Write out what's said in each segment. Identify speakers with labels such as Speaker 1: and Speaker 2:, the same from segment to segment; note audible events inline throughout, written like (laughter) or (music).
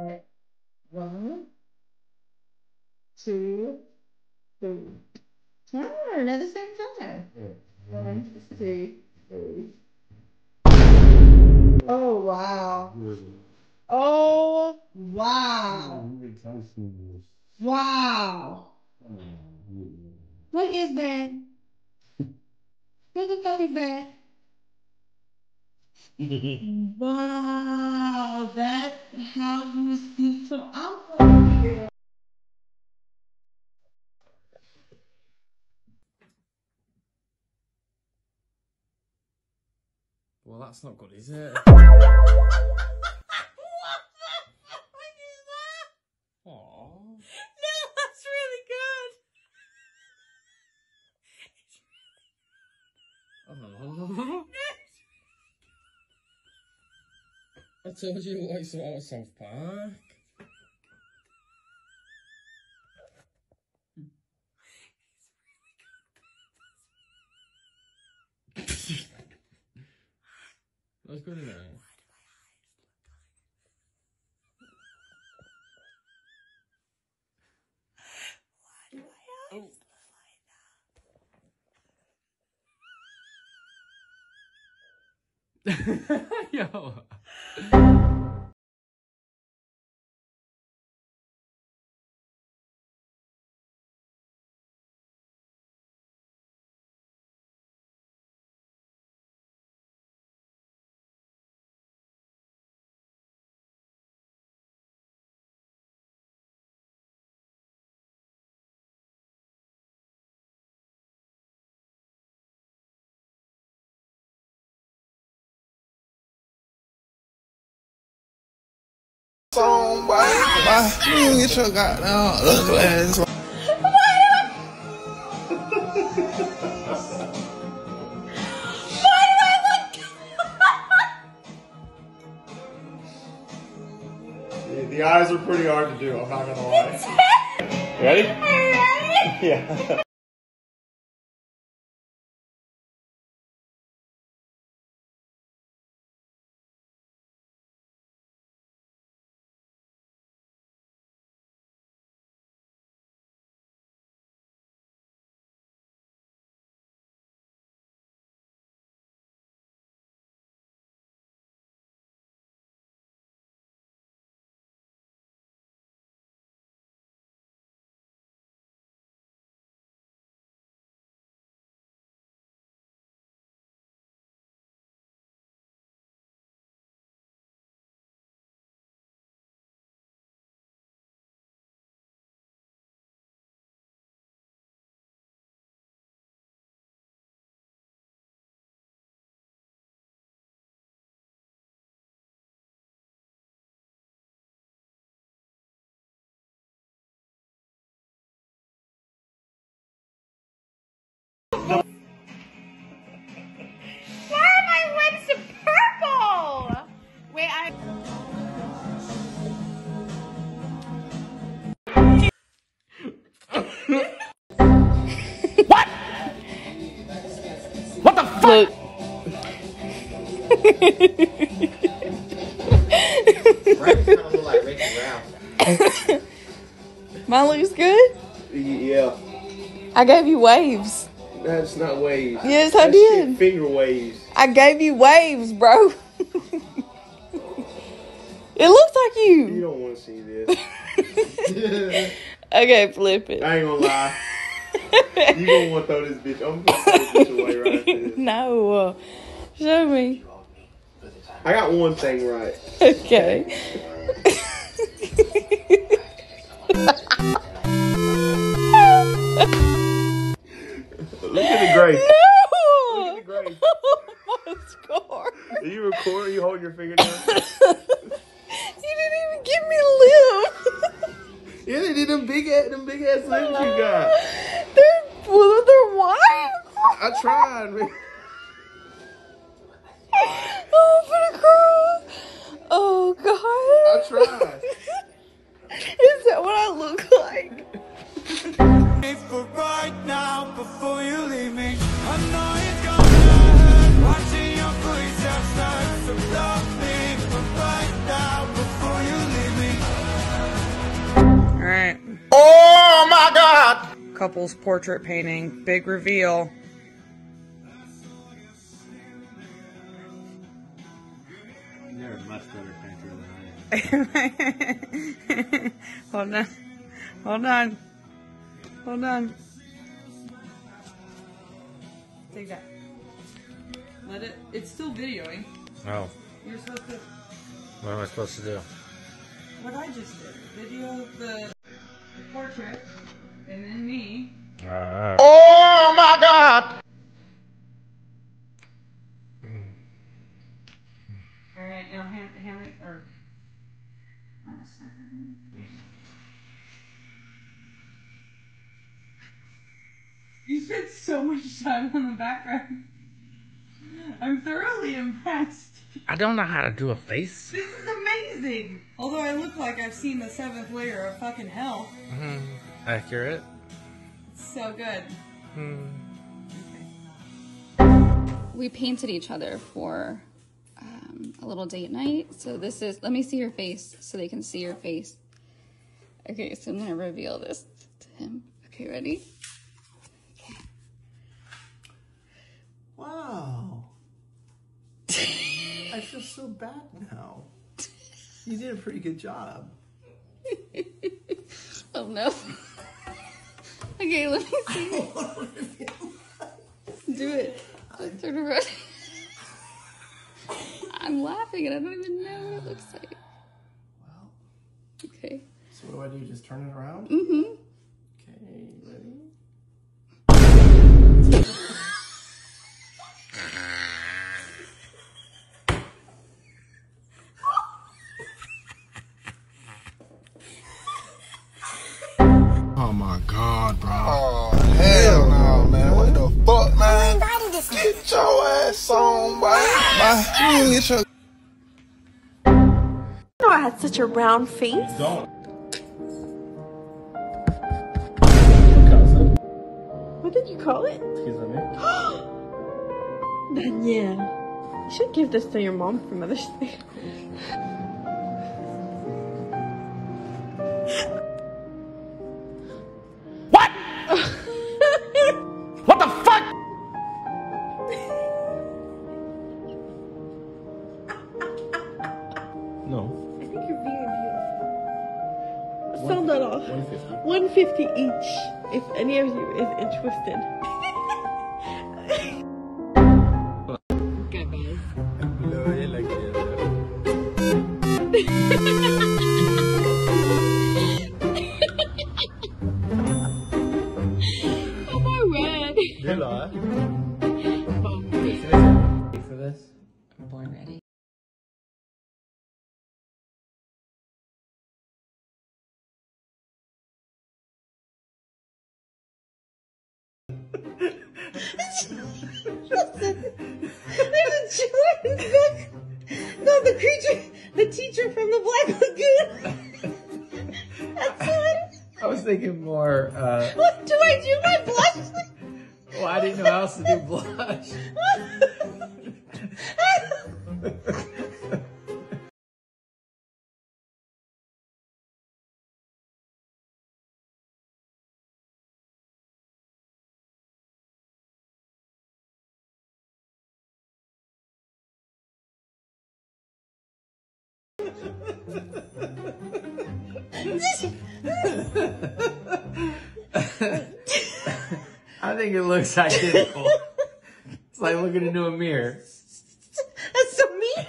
Speaker 1: One, two, three. Hmm, Turn at same time. One, two, three. Oh wow. Oh wow. Wow. What is that? The that? (laughs) Wow, that's how you speak to uncle.
Speaker 2: Well, that's not good, is it? (laughs) Aww.
Speaker 3: No, that's really good.
Speaker 2: Oh. I told you it out of South Park. That's good enough. Oh.
Speaker 4: Song, boy. Boy, you get your goddamn ugly ass.
Speaker 5: The, the eyes are pretty hard to do, I'm not gonna lie. Ready? Yeah. (laughs) (laughs)
Speaker 6: Mine looks good.
Speaker 5: Yeah,
Speaker 6: I gave you waves.
Speaker 5: that's not waves.
Speaker 6: Yes, I
Speaker 5: That's
Speaker 6: did.
Speaker 5: finger waves.
Speaker 6: I gave you waves, bro. (laughs) it looks like
Speaker 5: You
Speaker 6: you.
Speaker 5: don't want to see this. (laughs)
Speaker 6: Okay, flip it.
Speaker 5: I ain't gonna lie. You gonna want to throw this bitch. I'm gonna throw this bitch away right after this.
Speaker 6: no. Show me.
Speaker 5: I got one thing right.
Speaker 6: Okay.
Speaker 4: right now, before you leave me, I know it's gonna hurt watching your. So love me right now, before you leave me. All right. Oh my God! Couple's portrait painting, big reveal.
Speaker 7: You're a much better painter than I am. (laughs)
Speaker 4: Hold on. Hold on. Take that. Let it. It's still videoing.
Speaker 7: Oh,
Speaker 4: You're supposed to.
Speaker 7: what am I supposed to do?
Speaker 4: What I just did. Video the, the portrait, and then me.
Speaker 7: Alright.
Speaker 8: Oh my god!
Speaker 4: All right, now hand, hand it or. You spent so much time on the background. I'm thoroughly impressed.
Speaker 7: I don't know how to do a face.
Speaker 4: This is amazing. Although I look like I've seen the seventh layer of fucking hell.
Speaker 7: Mhm. Accurate.
Speaker 4: It's so good.
Speaker 7: Hmm.
Speaker 9: we painted each other for um, a little date night. So this is, let me see your face so they can see your face. Okay, so I'm gonna reveal this to him. Okay, ready?
Speaker 5: Wow. I feel so bad now. (laughs) You did a pretty good job. (laughs)
Speaker 9: Oh no. (laughs) okay, let me see. Do it. Just turn around. I'm laughing and I don't even know what it looks like.
Speaker 5: Well,
Speaker 9: Okay.
Speaker 5: so what do I do? Just turn it around?
Speaker 9: Mm-hmm.
Speaker 8: Bye. You get your
Speaker 10: know I had such a round face.
Speaker 8: Don't.
Speaker 10: What did you call it? (gasps) Yeah. You should give this to your mom for Mother's Day. (laughs) 150 each, if any of you is interested. Alright. (laughs) there's a children's book called The Creature, The Teacher from the Black Lagoon. That's what.
Speaker 7: I was thinking more, uh,
Speaker 10: What do I do? My blush?
Speaker 7: well, I didn't know how else to do blush. (laughs) I think it looks identical. it's like looking into a mirror.
Speaker 10: That's so mean.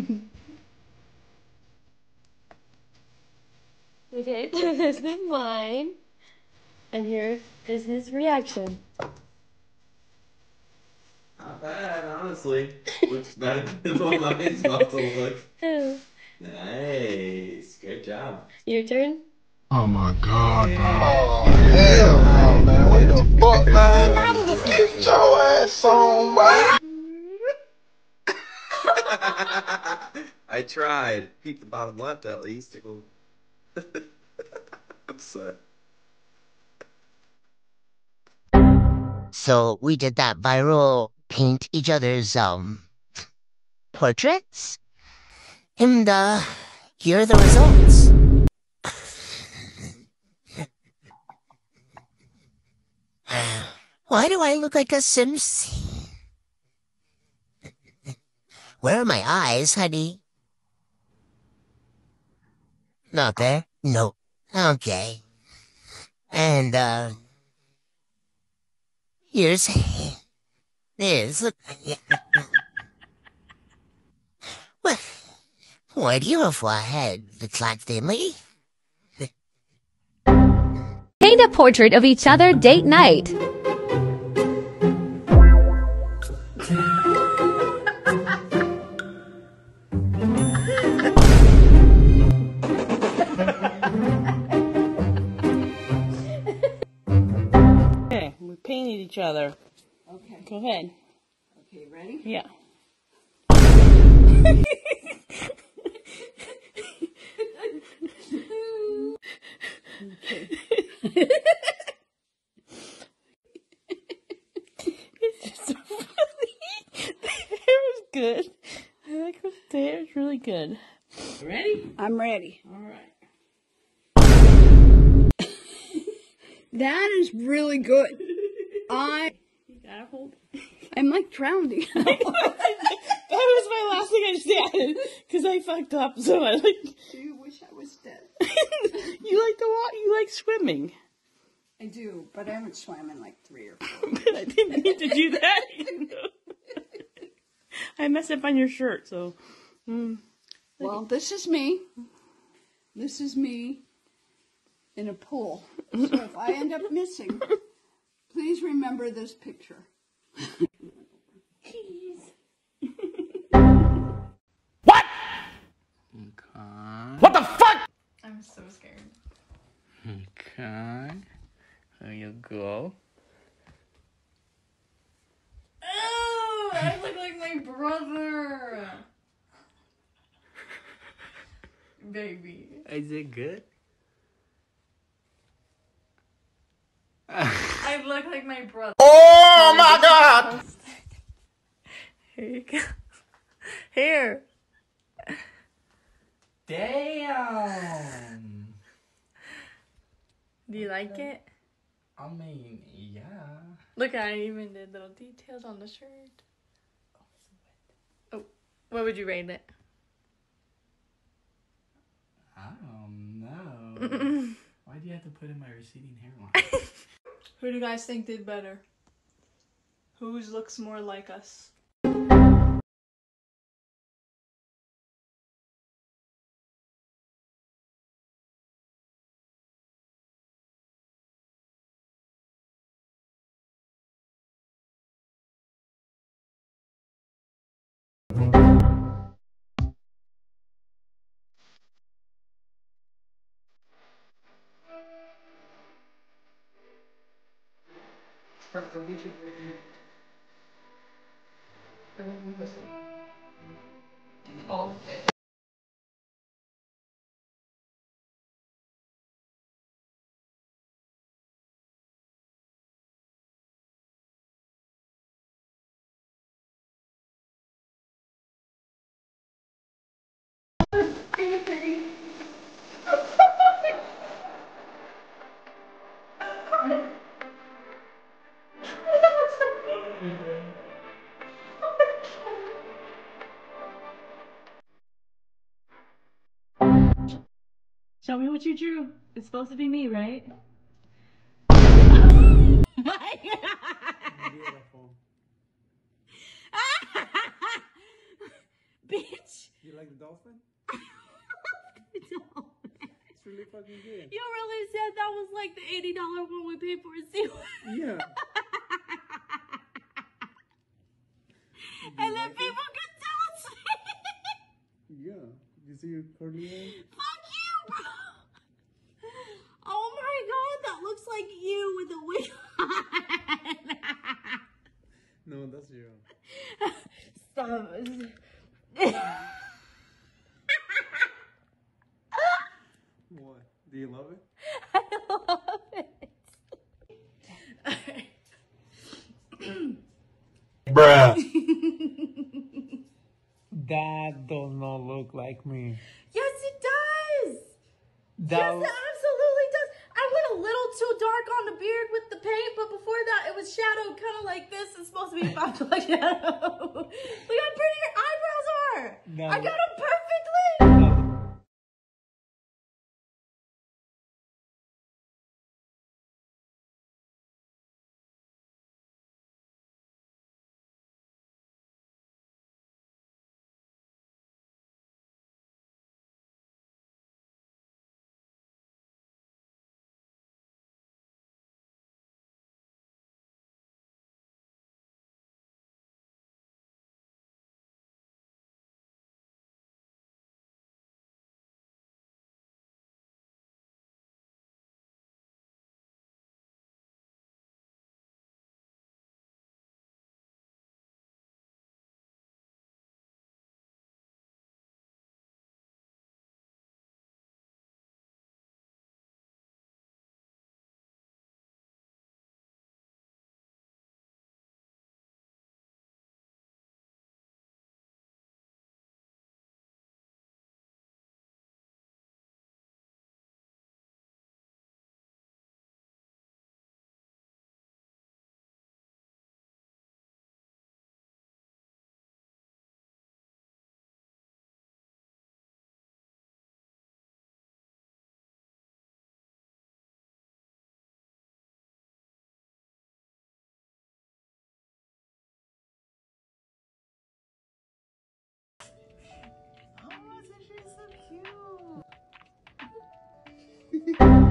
Speaker 10: (laughs)
Speaker 11: Okay, so this (laughs) is mine. And here is his reaction.
Speaker 7: Not bad, honestly. Looks better than what mine's about to look.
Speaker 11: Oh,
Speaker 7: Nice. Good job.
Speaker 11: Your turn.
Speaker 8: Oh my god, bro. Oh, hell no, man. What the fuck, man? Get your ass on, boy. (laughs)
Speaker 7: I tried. Peek the bottom left at least. (laughs) Sad.
Speaker 12: So we did that viral paint each other's um portraits. And uh here are the results. (sighs) Why do I look like a Sims? Where are my eyes, honey? Not there? No. Okay. And, uh... Here's... Look. (laughs) What? Why do you have a head that's like Finley?
Speaker 13: Paint a portrait of each other date night.
Speaker 14: Yeah.
Speaker 1: Okay.
Speaker 14: it's just so funny. The hair was good. I like the the hair is really good. Ready?
Speaker 1: I'm ready.
Speaker 14: All right.
Speaker 1: That is really good. I
Speaker 14: You gotta hold.
Speaker 1: I'm like drowning. (laughs)
Speaker 14: that was my last thing I just added because I fucked up. So I like.
Speaker 1: Do you wish I was dead? (laughs)
Speaker 14: you like to walk. You like swimming.
Speaker 1: I do, but I haven't swam in like three or four. (laughs)
Speaker 14: But I didn't need to do that. I messed up on your shirt, so. Mm.
Speaker 1: Well, this is me. This is me in a pool. So if I end up missing, please remember this picture. (laughs)
Speaker 2: Okay.
Speaker 3: What the fuck? I'm so scared.
Speaker 2: Okay. There you go.
Speaker 3: Oh, I look like my brother. (laughs) Baby.
Speaker 2: Is it good?
Speaker 3: I look like my brother.
Speaker 8: Oh my god!
Speaker 14: Here you go. Here.
Speaker 2: Damn.
Speaker 14: Do you like it?
Speaker 2: I mean, yeah.
Speaker 14: Look, I even did little details on the shirt. Oh, what would you rate it?
Speaker 2: I don't know. (laughs) Why do you have to put in my receding hairline? (laughs)
Speaker 15: Who do you guys think did better? Whose looks more like us?
Speaker 14: Show me what you drew. It's supposed to be me, right? (laughs)
Speaker 2: Bitch. You like the dolphin? (laughs) It's really fucking good.
Speaker 6: You really said that was like the eighty dollar one we paid for a sequel.
Speaker 2: Yeah. (laughs)
Speaker 6: and then people could tell us.
Speaker 2: Yeah. You see your curly hair?
Speaker 6: Fuck you, bro. Oh my god, that looks like you with a wig on.
Speaker 2: No, that's you.
Speaker 6: Stop.
Speaker 2: What? Do you love it? (laughs)
Speaker 6: I love it.
Speaker 3: Bruh. (laughs)
Speaker 16: That does not look like me.
Speaker 6: Yes, it does.
Speaker 16: That
Speaker 6: yes, a little too dark on the beard with the paint, but before that, it was shadowed kind of like this. It's supposed to be (laughs) five black shadow. (laughs) Look how pretty your eyebrows are.
Speaker 16: No.
Speaker 6: I got them
Speaker 17: So cute.